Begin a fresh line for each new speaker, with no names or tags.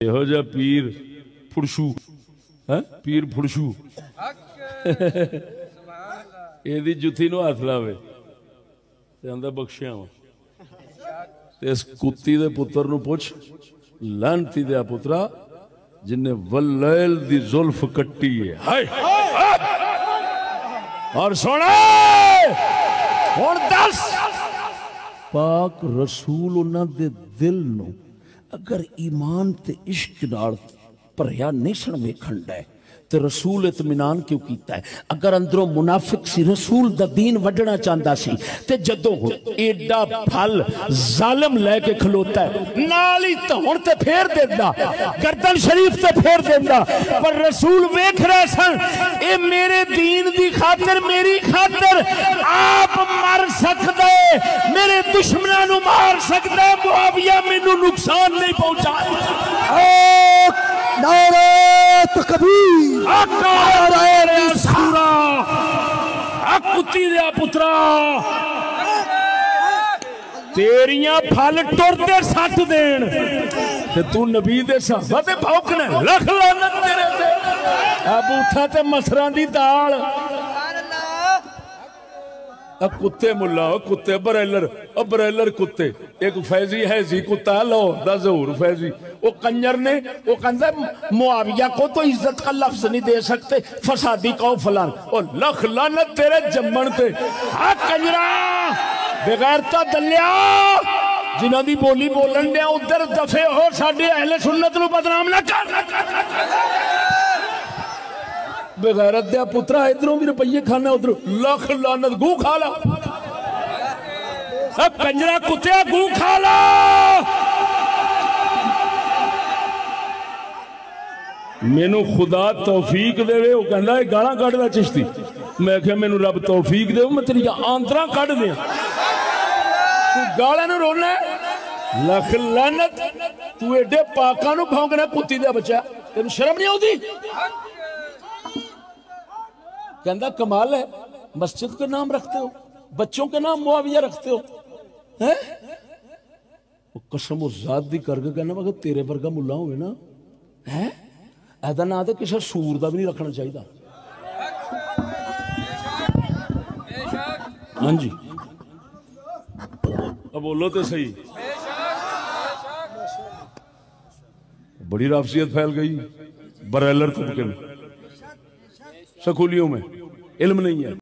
ਇਹੋ ਜਿਹਾ ਪੀਰ ਫੁੜਸ਼ੂ ਹੈ ਪੀਰ ਫੁੜਸ਼ੂ ਇਹਦੀ ਜੁੱਤੀ ਨੂੰ ਹੱਥ ਲਾਵੇ ਤੇ ਆਂਦਾ ਬਖਸ਼ਿਆ ਵਾ ਤੇ ਇਸ ਕੁੱਤੀ ਦੇ ਪੁੱਤਰ ਨੂੰ ਪੁੱਛ ਲਾਂਤੀ ਦੇ ਪੁੱਤਰਾ ਜਿਨੇ ਵੱਲੈਲ ਦੀ ਜ਼ੁਲਫ ਕੱਟੀ ਹੈ ਹਾਏ ਔਰ ਸੁਣਾ ਹੁਣ ਦੱਸ ਪਾਕ ਰਸੂਲ ਉਹਨਾਂ ਦੇ ਦਿਲ ਨੂੰ ਅਗਰ ਈਮਾਨ ਤੇ ਇਸ਼ਕ ਨਾਲ ਭਰਿਆ ਨਹੀਂ ਸਣ ਵੇਖਣ ਦਾ ਤੇ ਰਸੂਲ ਇਤਮੀਨਾਨ ਕਿਉਂ ਕੀਤਾ ਹੈ ਅਗਰ ਅੰਦਰੋਂ ਮੁਨਾਫਿਕ ਸੀ ਰਸੂਲ ਦਾ ਦੀਨ ਵੱਢਣਾ ਚਾਹੁੰਦਾ ਸੀ ਤੇ ਜਦੋਂ ਐਡਾ ਫਲ ਜ਼ਾਲਮ ਲੈ ਕੇ ਖਲੋਤਾ ਹੈ ਨਾਲ ਹੀ ਧੌਣ ਤੇ ਫੇਰ ਦਿੰਦਾ ਗਰਦਨ ਸ਼ਰੀਫ ਤੇ ਫੇਰ ਦਿੰਦਾ ਪਰ ਰਸੂਲ ਵੇਖ ਰਹੇ ਸਨ ਇਹ ਮੇਰੇ ਦੀਨ ਦੀ ਖਾਤਰ ਮੇਰੀ ਖਾਤਰ ਆਪ ਮਰ ਸਕਦਾ दुश्मनों मार सकता है मुआविया मेनू नुकसान नहीं पहुँचा नारे तकबीर नारे कुत्ती दिया पुत्रा। तेरिया फल टुरते तू नबी दे ते लख लानत तेरे ते। अबूथा ते मसरां दी दाल। कुत्ते मुला कुत्ते, बरेलर बरेलर कुत्ते। एक फैजी है, जी कुत्ता, लो, दा जहूर फैजी। वो कंजर ने, वो कहता मुआविया को तो इज़्ज़त का लफ्ज नहीं दे सकते। फसादी कहो फलान। और लख लानत तेरे जम्मन ते। हा, कंजरा, बगैर तो दलिया। जिन्हों की बोली बोलन दिया उधर दफे हो साडे अहले सुन्नत नु बदनाम ना कर। बगैरत पुत्रा, इधरों भी रुपये खाना, उधर लख लानत, गू खा ला। सब कंजरा कुत्ते, गू खा ला। मेनू खुदा तोफीक दे कहना गाला कट दिया चिश्ती। मैं क्या मेनू रब तोफीक दे मैं तेरी आंतर कट दे गाला रोना लख लानत, तू एडे पाकों भौंकना, कुत्ती बचा तेन शर्म नहीं आती कहता कमाल है। मस्जिद के नाम रखते हो, बच्चों के नाम मुआविया रखते हो, हैं? कसम उस जात करके कहना मगर तेरे वर्गा मुला होवे ना, है? ऐदा ना तो किसी सूर का भी नहीं रखना चाहिए हाँ जी। बोलो तो सही। बड़ी राफसियत फैल गई, बरेलर तुमके में स्कूलियों में। ilm nañu